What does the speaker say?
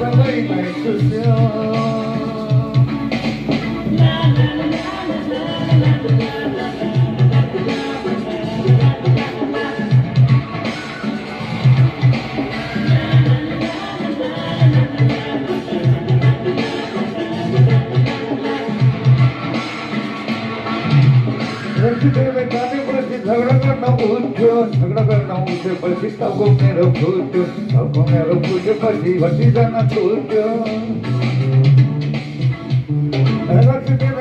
Thank you. लुट्यो रंजितेरे गाने पर झगड़ा करना उठो झगड़ा करना उठे पसी तब मेरो फूटो तब मेरो फूटो पसी वटी जाना छूटो रंजितेरे